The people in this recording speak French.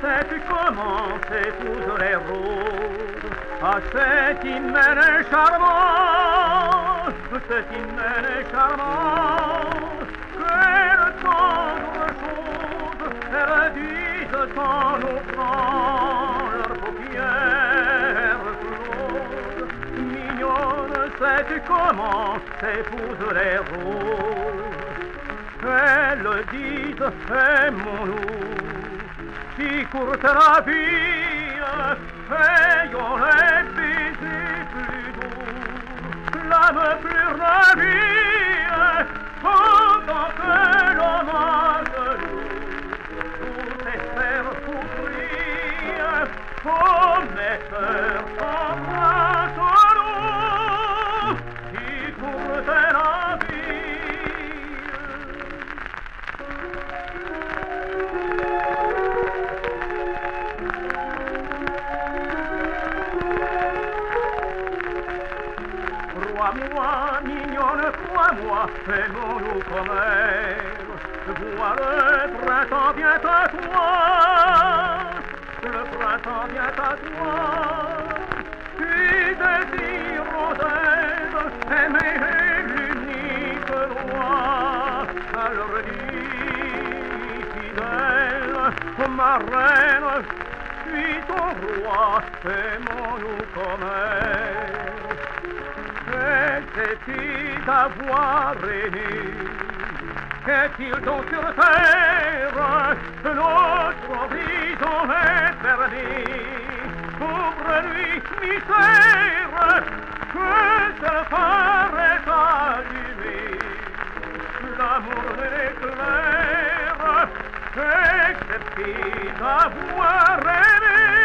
cette commence épouse les roses à cet hymen charmant, cet hymen charmant, quelle tendre chose, elles disent en ouvrant leurs paupières closes, mignonne cette commence épouse les roses, elles disent aimons-nous. sicur te la via e io ne visi plus doux l'âme plus ravie pendant que l'on a de nous pour te faire Crois-moi, mignonne, crois-moi, aimons-nous comme. Vois le printemps vient à toi, le printemps vient à toi. Tu désires rosette, aimer l'unique loi. Alors dis, fidèle, ma reine, suis ton roi, aimons-nous comme. Qu'est-il d'avoir aimé. Qu'est-il donc sur terre Notre horizon est perdu Ouvre-lui, misère Que ce phare est allumé. L'amour l'éclaire Qu'est-ce d'avoir aimé